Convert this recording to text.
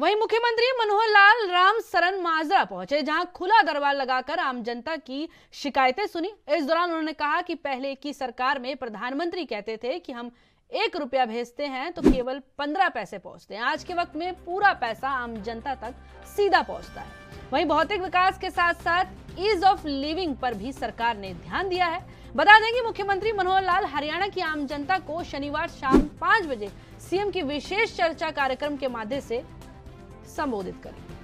वहीं मुख्यमंत्री मनोहर लाल राम सरन माजरा पहुँचे, जहाँ खुला दरबार लगाकर आम जनता की शिकायतें सुनी। इस दौरान उन्होंने कहा कि पहले की सरकार में प्रधानमंत्री कहते थे कि हम एक रुपया भेजते हैं तो केवल पंद्रह पैसे पहुँचते हैं। आज के वक्त में पूरा पैसा आम जनता तक सीधा पहुँचता है। वहीं भौतिक विकास के साथ साथ ईज ऑफ़ लिविंग पर भी सरकार ने ध्यान दिया है। बता दें कि मुख्यमंत्री मनोहर लाल हरियाणा की आम जनता को शनिवार शाम पाँच बजे सीएम की विशेष चर्चा कार्यक्रम के माध्यम से संबोधित करेंगे